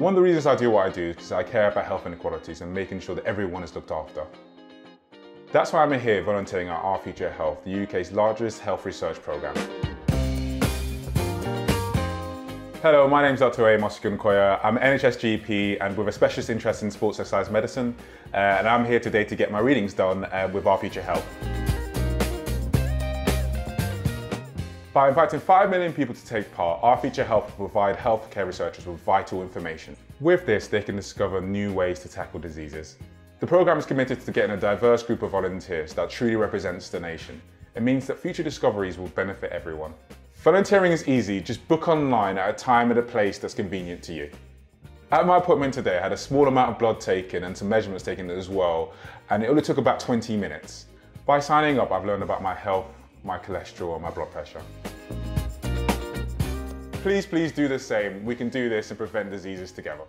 One of the reasons I do what I do is because I care about health inequalities and making sure that everyone is looked after. That's why I'm here volunteering at Our Future Health, the UK's largest health research programme. Hello, my name is Dr. Amos Ogunkoya. I'm an NHS GP and with a specialist interest in sports exercise medicine. Uh, and I'm here today to get my readings done uh, with Our Future Health. By inviting 5 million people to take part, Our Health will provide healthcare researchers with vital information. With this, they can discover new ways to tackle diseases. The programme is committed to getting a diverse group of volunteers that truly represents the nation. It means that future discoveries will benefit everyone. Volunteering is easy, just book online at a time and a place that's convenient to you. At my appointment today, I had a small amount of blood taken and some measurements taken as well, and it only took about 20 minutes. By signing up, I've learned about my health, my cholesterol, and my blood pressure. Please, please do the same. We can do this and prevent diseases together.